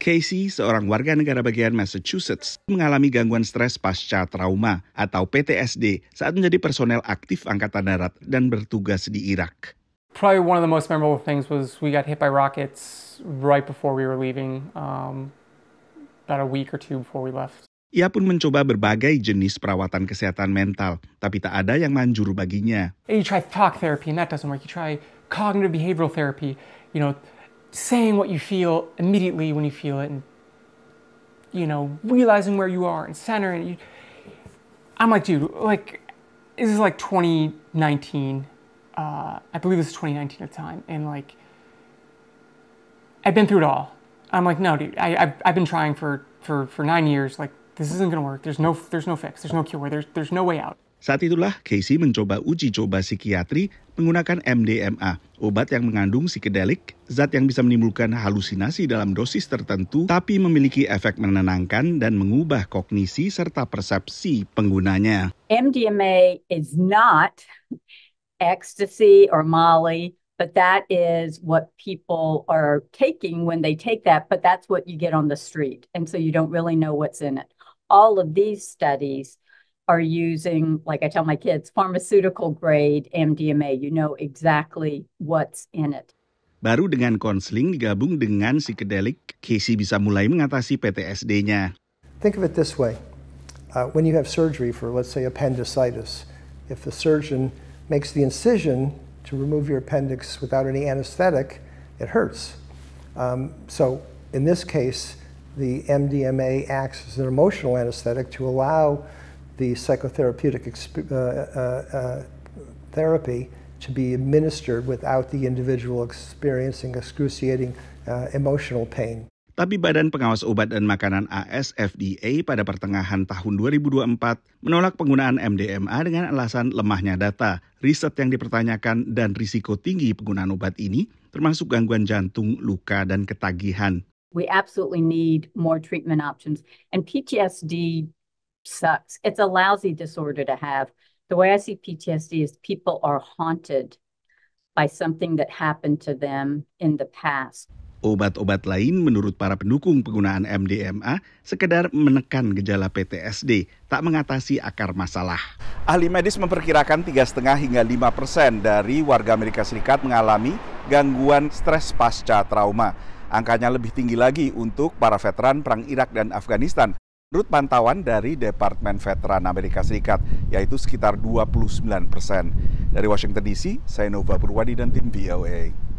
Casey, seorang warga negara bagian Massachusetts, mengalami gangguan stres pasca trauma atau PTSD saat menjadi personel aktif Angkatan Darat dan bertugas di Irak. Probably one of the most memorable things was we got hit by rockets right before we were leaving, um, about a week or two before we left. Ia pun mencoba berbagai jenis perawatan kesehatan mental, tapi tak ada yang manjur baginya. You try talk therapy and that doesn't work. You try cognitive behavioral therapy, you know, saying what you feel immediately when you feel it and you know realizing where you are and centering you i'm like dude like this is like 2019 uh, i believe this is 2019 at the time and like i've been through it all. I'm like no dude I, I've, I've been trying for, for, for nine years like this isn't gonna work. There's no there's no fix. There's no cure. There's, there's no way out Saat itulah Casey mencoba uji coba psikiatri menggunakan MDMA, obat yang mengandung psikedelik, zat yang bisa menimbulkan halusinasi dalam dosis tertentu tapi memiliki efek menenangkan dan mengubah kognisi serta persepsi penggunanya. MDMA is not ecstasy or Molly, but that is what people are taking when they take that, but that's what you get on the street. And so you don't really know what's in it. All of these studies are using, like I tell my kids, pharmaceutical grade MDMA. You know exactly what's in it. Baru dengan konseling digabung dengan psikedelik, Casey bisa mulai mengatasi PTSD-nya. Think of it this way. Uh, when you have surgery for, let's say, appendicitis, if the surgeon makes the incision to remove your appendix without any anesthetic, it hurts. Um, so in this case, the MDMA acts as an emotional anesthetic to allow the psychotherapeutic uh, uh, uh, therapy to be administered without the individual experiencing excruciating uh, emotional pain. Tapi Badan Pengawas Obat dan Makanan AS FDA pada pertengahan tahun 2024 menolak penggunaan MDMA dengan alasan lemahnya data, riset yang dipertanyakan, dan risiko tinggi penggunaan obat ini, termasuk gangguan jantung, luka, dan ketagihan. We absolutely need more treatment options. And PTSD sucks. It's a lousy disorder to have. The way I see PTSD is people are haunted by something that happened to them in the past. Obat-obat lain menurut para pendukung penggunaan MDMA sekedar menekan gejala PTSD, tak mengatasi akar masalah. Ahli medis memperkirakan 3,5 hingga 5 persen dari warga Amerika Serikat mengalami gangguan stres pasca trauma. Angkanya lebih tinggi lagi untuk para veteran perang Irak dan Afghanistan. Menurut pantauan dari Departemen Veteran Amerika Serikat, yaitu sekitar 29 persen. Dari Washington DC, saya Nova Purwadi dan tim VOA.